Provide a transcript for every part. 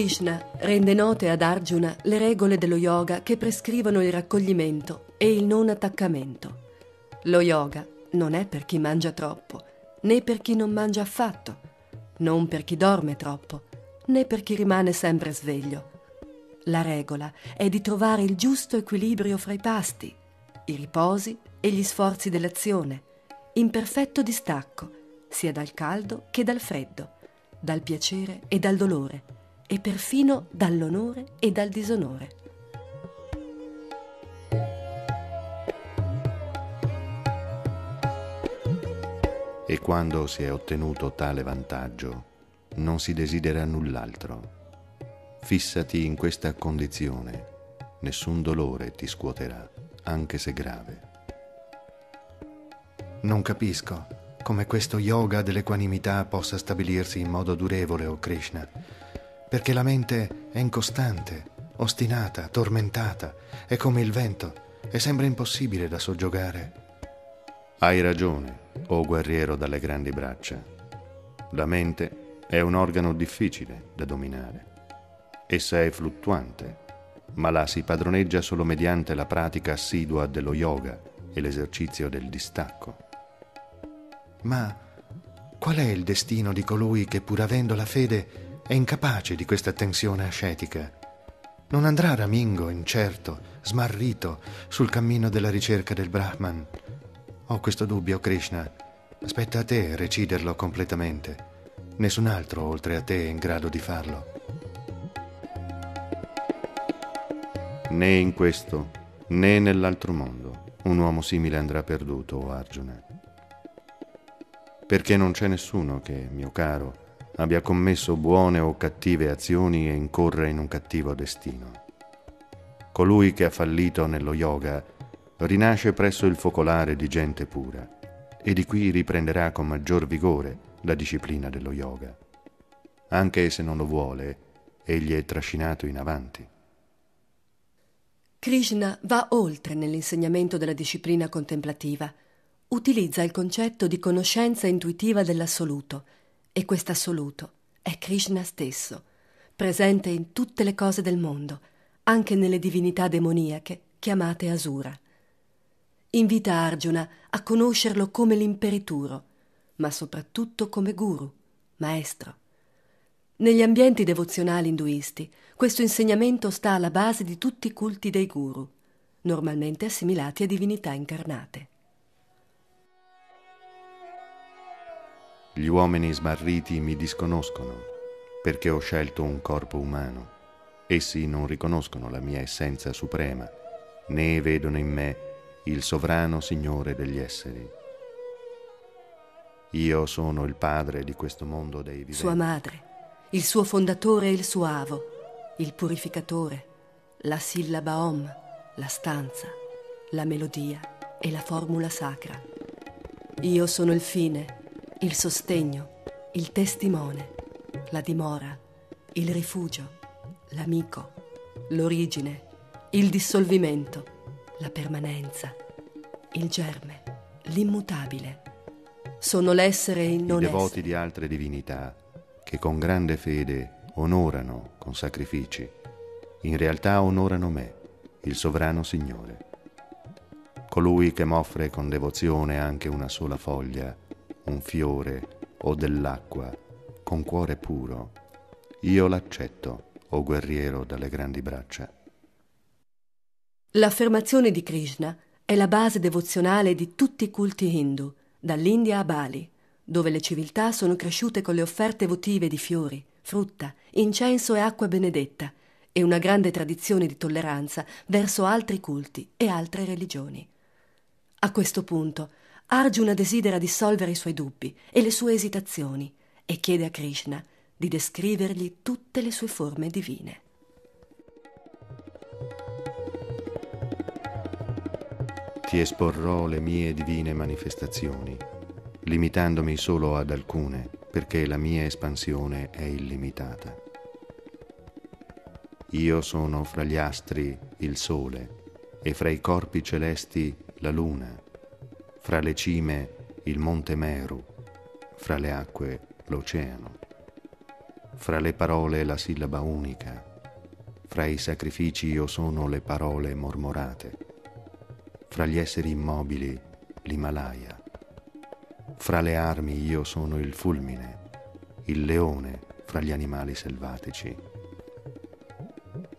Krishna rende note ad Arjuna le regole dello yoga che prescrivono il raccoglimento e il non attaccamento. Lo yoga non è per chi mangia troppo, né per chi non mangia affatto, non per chi dorme troppo, né per chi rimane sempre sveglio. La regola è di trovare il giusto equilibrio fra i pasti, i riposi e gli sforzi dell'azione, in perfetto distacco, sia dal caldo che dal freddo, dal piacere e dal dolore, e perfino dall'onore e dal disonore. E quando si è ottenuto tale vantaggio, non si desidera null'altro. Fissati in questa condizione, nessun dolore ti scuoterà, anche se grave. Non capisco come questo yoga dell'equanimità possa stabilirsi in modo durevole, o oh Krishna, perché la mente è incostante, ostinata, tormentata, è come il vento e sembra impossibile da soggiogare. Hai ragione, o oh guerriero dalle grandi braccia. La mente è un organo difficile da dominare. Essa è fluttuante, ma la si padroneggia solo mediante la pratica assidua dello yoga e l'esercizio del distacco. Ma qual è il destino di colui che, pur avendo la fede, è incapace di questa tensione ascetica? Non andrà ramingo, incerto, smarrito, sul cammino della ricerca del Brahman? Ho questo dubbio, Krishna. Aspetta a te reciderlo completamente. Nessun altro oltre a te è in grado di farlo. Né in questo, né nell'altro mondo un uomo simile andrà perduto, o Arjuna perché non c'è nessuno che, mio caro, abbia commesso buone o cattive azioni e incorra in un cattivo destino. Colui che ha fallito nello yoga rinasce presso il focolare di gente pura e di qui riprenderà con maggior vigore la disciplina dello yoga. Anche se non lo vuole, egli è trascinato in avanti. Krishna va oltre nell'insegnamento della disciplina contemplativa utilizza il concetto di conoscenza intuitiva dell'assoluto e quest'assoluto è Krishna stesso, presente in tutte le cose del mondo, anche nelle divinità demoniache chiamate Asura. Invita Arjuna a conoscerlo come l'imperituro, ma soprattutto come guru, maestro. Negli ambienti devozionali induisti, questo insegnamento sta alla base di tutti i culti dei guru, normalmente assimilati a divinità incarnate. Gli uomini smarriti mi disconoscono perché ho scelto un corpo umano. Essi non riconoscono la mia essenza suprema, né vedono in me il sovrano Signore degli esseri. Io sono il padre di questo mondo dei viventi. Sua madre, il suo fondatore e il suo avo, il purificatore, la sillaba Om, la stanza, la melodia e la formula sacra. Io sono il fine il sostegno, il testimone, la dimora, il rifugio, l'amico, l'origine, il dissolvimento, la permanenza, il germe, l'immutabile. Sono l'essere in non I devoti di altre divinità che con grande fede onorano con sacrifici, in realtà onorano me, il sovrano Signore. Colui che m'offre con devozione anche una sola foglia un fiore o dell'acqua con cuore puro, io l'accetto, o guerriero dalle grandi braccia. L'affermazione di Krishna è la base devozionale di tutti i culti hindu, dall'India a Bali, dove le civiltà sono cresciute con le offerte votive di fiori, frutta, incenso e acqua benedetta, e una grande tradizione di tolleranza verso altri culti e altre religioni. A questo punto Arjuna desidera dissolvere i suoi dubbi e le sue esitazioni e chiede a Krishna di descrivergli tutte le sue forme divine. Ti esporrò le mie divine manifestazioni, limitandomi solo ad alcune, perché la mia espansione è illimitata. Io sono fra gli astri il sole e fra i corpi celesti la luna fra le cime il monte Meru, fra le acque l'oceano. fra le parole la sillaba unica, fra i sacrifici io sono le parole mormorate, fra gli esseri immobili l'Himalaya, fra le armi io sono il fulmine, il leone fra gli animali selvatici.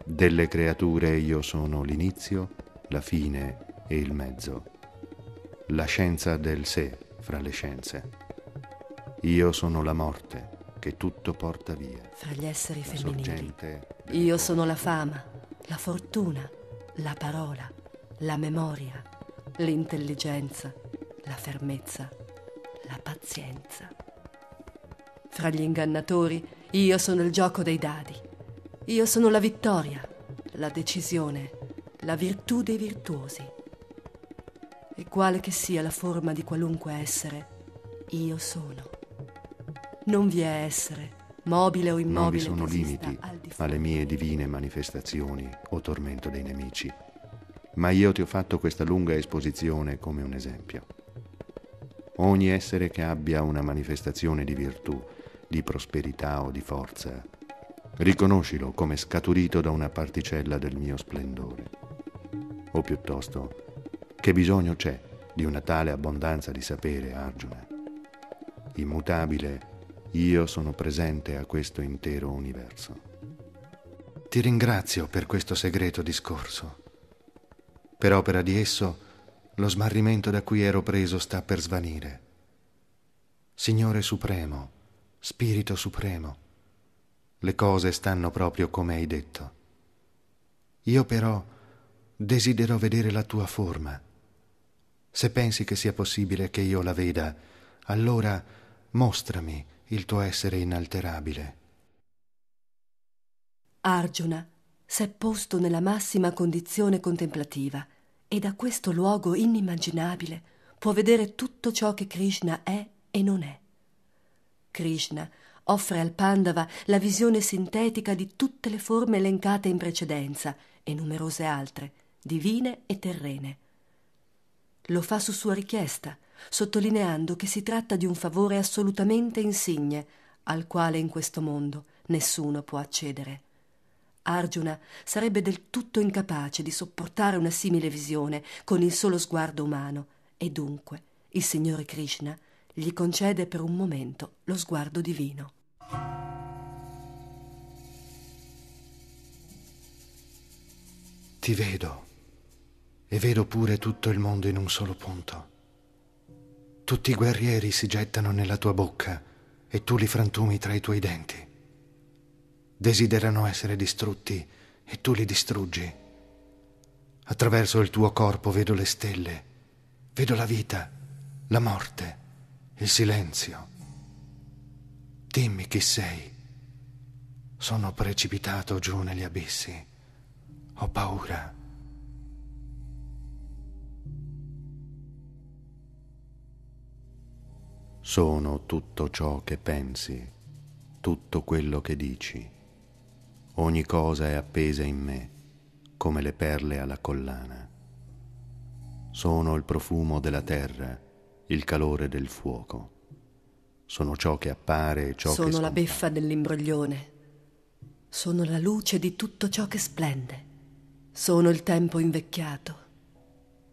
Delle creature io sono l'inizio, la fine e il mezzo, la scienza del sé fra le scienze. Io sono la morte che tutto porta via. Fra gli esseri femminili. Io sono la fama, la fortuna, la parola, la memoria, l'intelligenza, la fermezza, la pazienza. Fra gli ingannatori, io sono il gioco dei dadi. Io sono la vittoria, la decisione, la virtù dei virtuosi. E quale che sia la forma di qualunque essere, io sono. Non vi è essere, mobile o immobile. Non vi sono limiti alle mie divine manifestazioni o tormento dei nemici. Ma io ti ho fatto questa lunga esposizione come un esempio. Ogni essere che abbia una manifestazione di virtù, di prosperità o di forza, riconoscilo come scaturito da una particella del mio splendore. O piuttosto, che bisogno c'è di una tale abbondanza di sapere, Arjuna? Immutabile io sono presente a questo intero universo. Ti ringrazio per questo segreto discorso. Per opera di esso, lo smarrimento da cui ero preso sta per svanire. Signore Supremo, Spirito Supremo, le cose stanno proprio come hai detto. Io però desidero vedere la tua forma. Se pensi che sia possibile che io la veda, allora mostrami il tuo essere inalterabile. Arjuna s'è posto nella massima condizione contemplativa e da questo luogo inimmaginabile può vedere tutto ciò che Krishna è e non è. Krishna offre al Pandava la visione sintetica di tutte le forme elencate in precedenza e numerose altre, divine e terrene. Lo fa su sua richiesta, sottolineando che si tratta di un favore assolutamente insigne, al quale in questo mondo nessuno può accedere. Arjuna sarebbe del tutto incapace di sopportare una simile visione con il solo sguardo umano, e dunque il Signore Krishna gli concede per un momento lo sguardo divino. Ti vedo e vedo pure tutto il mondo in un solo punto. Tutti i guerrieri si gettano nella tua bocca e tu li frantumi tra i tuoi denti. Desiderano essere distrutti e tu li distruggi. Attraverso il tuo corpo vedo le stelle, vedo la vita, la morte, il silenzio. Dimmi chi sei. Sono precipitato giù negli abissi. Ho paura. Sono tutto ciò che pensi, tutto quello che dici. Ogni cosa è appesa in me, come le perle alla collana. Sono il profumo della terra, il calore del fuoco. Sono ciò che appare e ciò Sono che Sono la beffa dell'imbroglione. Sono la luce di tutto ciò che splende. Sono il tempo invecchiato.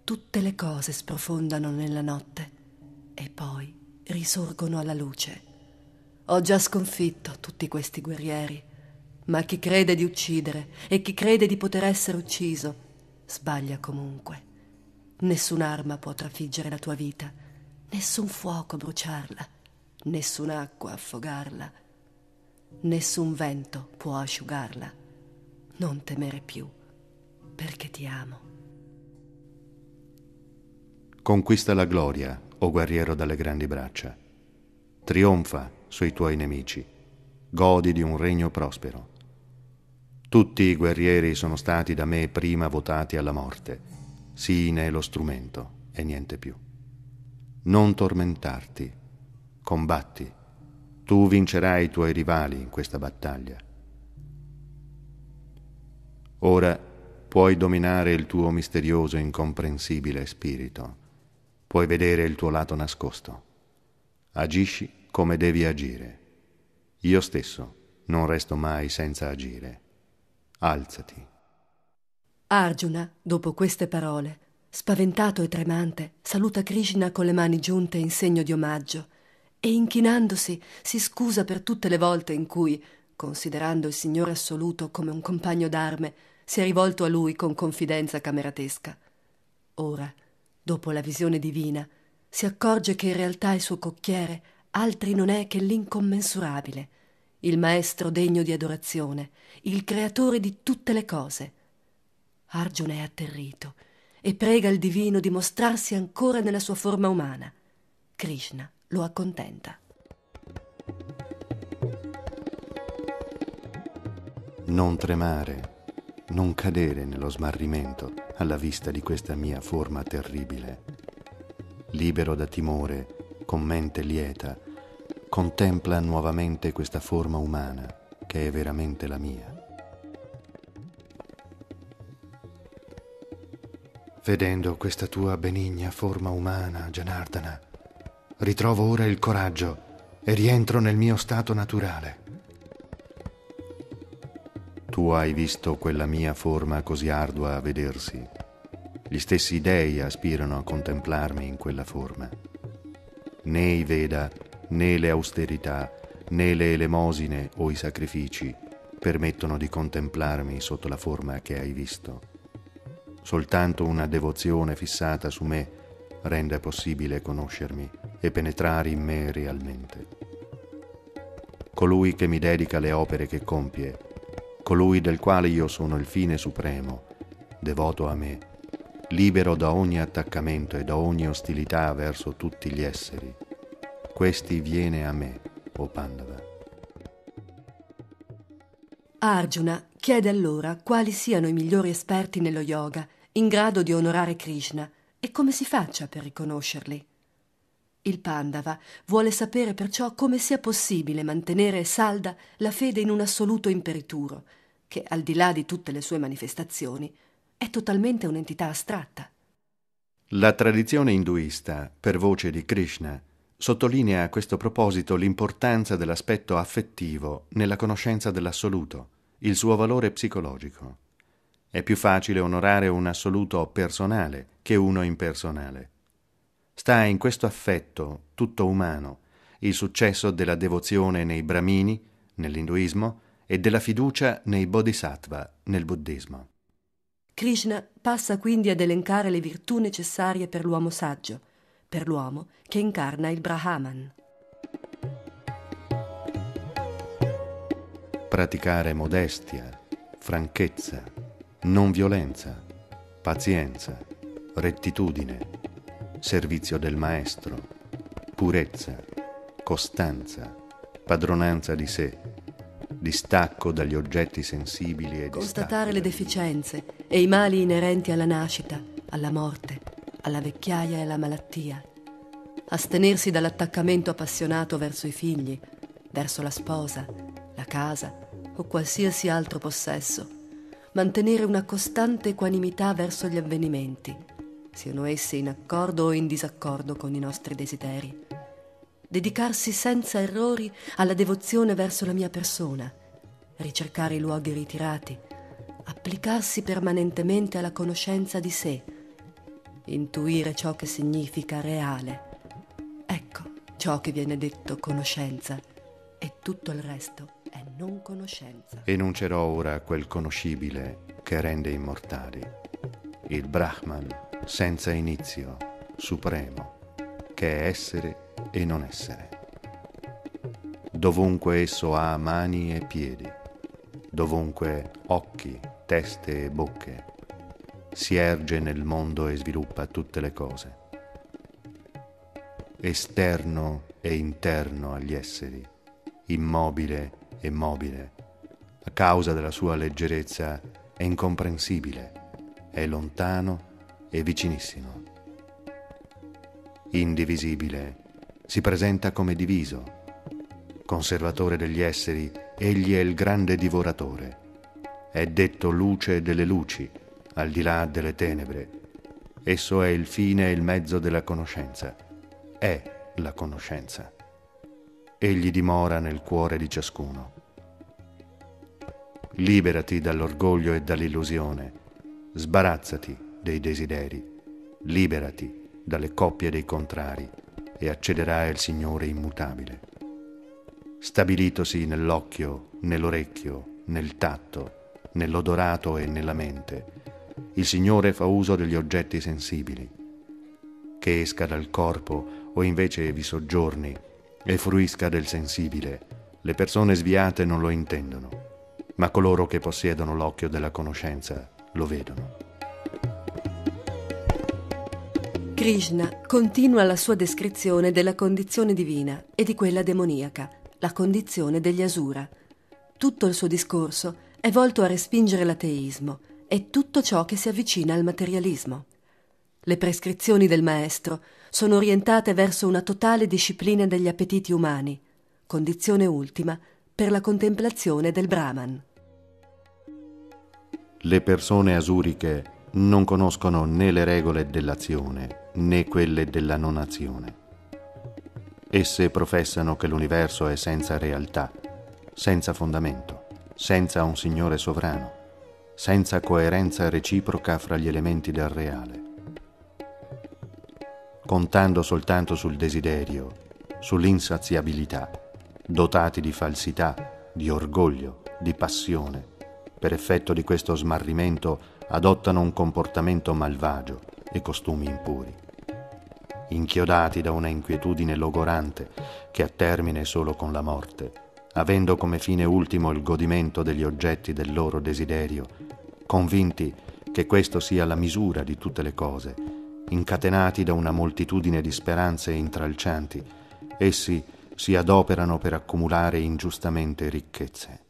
Tutte le cose sprofondano nella notte e poi risorgono alla luce. Ho già sconfitto tutti questi guerrieri, ma chi crede di uccidere e chi crede di poter essere ucciso sbaglia comunque. Nessun'arma può trafiggere la tua vita, nessun fuoco bruciarla, nessun'acqua affogarla, nessun vento può asciugarla. Non temere più, perché ti amo. Conquista la gloria o guerriero dalle grandi braccia. Trionfa sui tuoi nemici, godi di un regno prospero. Tutti i guerrieri sono stati da me prima votati alla morte, sii ne lo strumento e niente più. Non tormentarti, combatti, tu vincerai i tuoi rivali in questa battaglia. Ora puoi dominare il tuo misterioso e incomprensibile spirito puoi vedere il tuo lato nascosto. Agisci come devi agire. Io stesso, non resto mai senza agire. Alzati. Arjuna, dopo queste parole, spaventato e tremante, saluta Krishna con le mani giunte in segno di omaggio e inchinandosi si scusa per tutte le volte in cui, considerando il Signore assoluto come un compagno d'arme, si è rivolto a lui con confidenza cameratesca. Ora, dopo la visione divina, si accorge che in realtà il suo cocchiere altri non è che l'incommensurabile, il maestro degno di adorazione, il creatore di tutte le cose. Arjuna è atterrito e prega il divino di mostrarsi ancora nella sua forma umana. Krishna lo accontenta. Non tremare, non cadere nello smarrimento alla vista di questa mia forma terribile. Libero da timore, con mente lieta, contempla nuovamente questa forma umana che è veramente la mia. Vedendo questa tua benigna forma umana, Janardana, ritrovo ora il coraggio e rientro nel mio stato naturale. Tu hai visto quella mia forma così ardua a vedersi. Gli stessi dei aspirano a contemplarmi in quella forma. Né i Veda, né le austerità, né le elemosine o i sacrifici permettono di contemplarmi sotto la forma che hai visto. Soltanto una devozione fissata su me rende possibile conoscermi e penetrare in me realmente. Colui che mi dedica le opere che compie, colui del quale io sono il fine supremo, devoto a me, libero da ogni attaccamento e da ogni ostilità verso tutti gli esseri. Questi viene a me, o Pandava. Arjuna chiede allora quali siano i migliori esperti nello yoga in grado di onorare Krishna e come si faccia per riconoscerli. Il Pandava vuole sapere perciò come sia possibile mantenere salda la fede in un assoluto imperituro, che al di là di tutte le sue manifestazioni è totalmente un'entità astratta. La tradizione induista, per voce di Krishna, sottolinea a questo proposito l'importanza dell'aspetto affettivo nella conoscenza dell'assoluto, il suo valore psicologico. È più facile onorare un assoluto personale che uno impersonale. Sta in questo affetto, tutto umano, il successo della devozione nei brahmini, nell'induismo, e della fiducia nei bodhisattva, nel buddismo. Krishna passa quindi ad elencare le virtù necessarie per l'uomo saggio, per l'uomo che incarna il Brahman. Praticare modestia, franchezza, non violenza, pazienza, rettitudine, servizio del maestro, purezza, costanza, padronanza di sé, distacco dagli oggetti sensibili e constatare le deficienze e i mali inerenti alla nascita, alla morte, alla vecchiaia e alla malattia, astenersi dall'attaccamento appassionato verso i figli, verso la sposa, la casa o qualsiasi altro possesso, mantenere una costante equanimità verso gli avvenimenti, siano essi in accordo o in disaccordo con i nostri desideri. Dedicarsi senza errori alla devozione verso la mia persona, ricercare i luoghi ritirati, applicarsi permanentemente alla conoscenza di sé, intuire ciò che significa reale. Ecco ciò che viene detto conoscenza e tutto il resto è non conoscenza. Enuncerò ora quel conoscibile che rende immortali, il Brahman senza inizio, supremo, che è essere e non essere. Dovunque esso ha mani e piedi, dovunque occhi, teste e bocche, si erge nel mondo e sviluppa tutte le cose. Esterno e interno agli esseri, immobile e mobile, a causa della sua leggerezza è incomprensibile, è lontano e vicinissimo. Indivisibile, si presenta come diviso. Conservatore degli esseri, egli è il grande divoratore. È detto luce delle luci, al di là delle tenebre. Esso è il fine e il mezzo della conoscenza. È la conoscenza. Egli dimora nel cuore di ciascuno. liberati dall'orgoglio e dall'illusione, sbarazzati dei desideri, liberati dalle coppie dei contrari e accederai al Signore immutabile. Stabilitosi nell'occhio, nell'orecchio, nel tatto, nell'odorato e nella mente, il Signore fa uso degli oggetti sensibili. Che esca dal corpo o invece vi soggiorni e fruisca del sensibile, le persone sviate non lo intendono, ma coloro che possiedono l'occhio della conoscenza lo vedono. Krishna continua la sua descrizione della condizione divina e di quella demoniaca, la condizione degli Asura. Tutto il suo discorso è volto a respingere l'ateismo e tutto ciò che si avvicina al materialismo. Le prescrizioni del maestro sono orientate verso una totale disciplina degli appetiti umani, condizione ultima per la contemplazione del Brahman. Le persone asuriche non conoscono né le regole dell'azione né quelle della non azione. Esse professano che l'universo è senza realtà, senza fondamento, senza un Signore sovrano, senza coerenza reciproca fra gli elementi del reale. Contando soltanto sul desiderio, sull'insaziabilità, dotati di falsità, di orgoglio, di passione, per effetto di questo smarrimento adottano un comportamento malvagio e costumi impuri. Inchiodati da una inquietudine logorante che ha termine solo con la morte, avendo come fine ultimo il godimento degli oggetti del loro desiderio, convinti che questo sia la misura di tutte le cose, incatenati da una moltitudine di speranze intralcianti, essi si adoperano per accumulare ingiustamente ricchezze.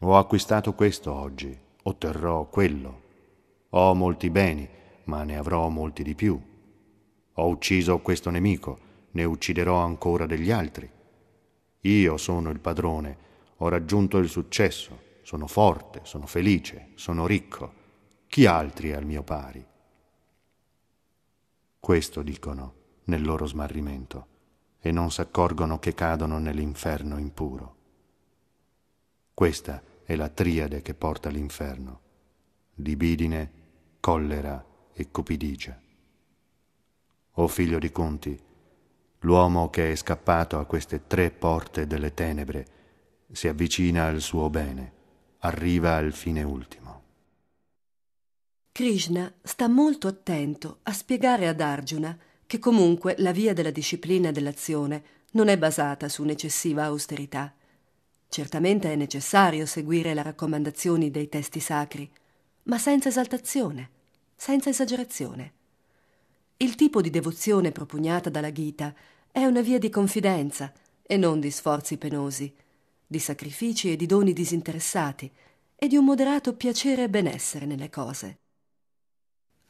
Ho acquistato questo oggi, otterrò quello. Ho molti beni, ma ne avrò molti di più. Ho ucciso questo nemico, ne ucciderò ancora degli altri. Io sono il padrone, ho raggiunto il successo, sono forte, sono felice, sono ricco. Chi altri è al mio pari? Questo dicono nel loro smarrimento e non s'accorgono che cadono nell'inferno impuro. Questa è la triade che porta all'inferno, libidine, collera e cupidigia. O figlio di Conti, l'uomo che è scappato a queste tre porte delle tenebre si avvicina al suo bene, arriva al fine ultimo. Krishna sta molto attento a spiegare ad Arjuna che comunque la via della disciplina dell'azione non è basata su un'eccessiva austerità Certamente è necessario seguire le raccomandazioni dei testi sacri, ma senza esaltazione, senza esagerazione. Il tipo di devozione propugnata dalla Gita è una via di confidenza e non di sforzi penosi, di sacrifici e di doni disinteressati e di un moderato piacere e benessere nelle cose.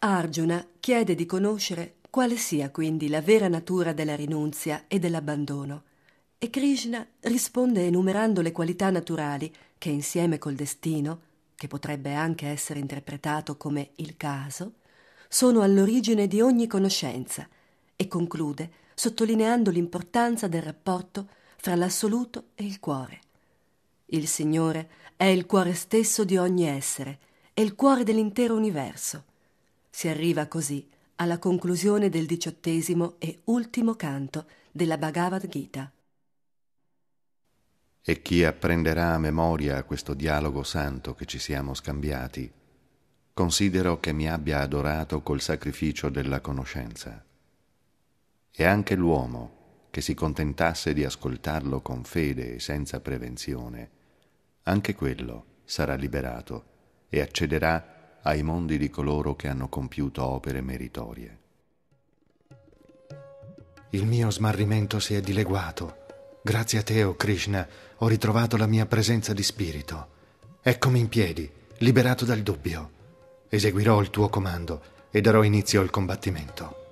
Arjuna chiede di conoscere quale sia quindi la vera natura della rinunzia e dell'abbandono e Krishna risponde enumerando le qualità naturali che insieme col destino, che potrebbe anche essere interpretato come il caso, sono all'origine di ogni conoscenza e conclude sottolineando l'importanza del rapporto fra l'assoluto e il cuore. Il Signore è il cuore stesso di ogni essere, è il cuore dell'intero universo. Si arriva così alla conclusione del diciottesimo e ultimo canto della Bhagavad Gita. E chi apprenderà a memoria questo dialogo santo che ci siamo scambiati, considero che mi abbia adorato col sacrificio della conoscenza. E anche l'uomo che si contentasse di ascoltarlo con fede e senza prevenzione, anche quello sarà liberato e accederà ai mondi di coloro che hanno compiuto opere meritorie. Il mio smarrimento si è dileguato Grazie a te, o oh Krishna, ho ritrovato la mia presenza di spirito. Eccomi in piedi, liberato dal dubbio. Eseguirò il tuo comando e darò inizio al combattimento.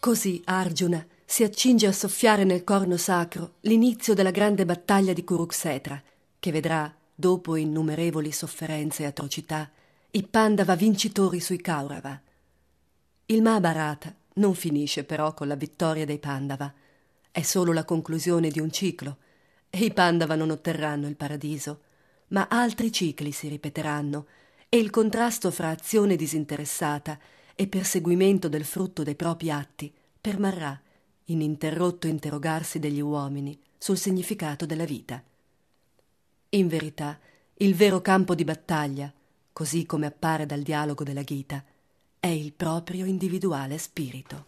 Così Arjuna si accinge a soffiare nel corno sacro l'inizio della grande battaglia di Kuruksetra, che vedrà, dopo innumerevoli sofferenze e atrocità, i Pandava vincitori sui Kaurava. Il Mahabharata non finisce però con la vittoria dei Pandava. È solo la conclusione di un ciclo e i Pandava non otterranno il paradiso, ma altri cicli si ripeteranno e il contrasto fra azione disinteressata e perseguimento del frutto dei propri atti permarrà ininterrotto interrogarsi degli uomini sul significato della vita. In verità, il vero campo di battaglia, così come appare dal dialogo della Gita, è il proprio individuale spirito.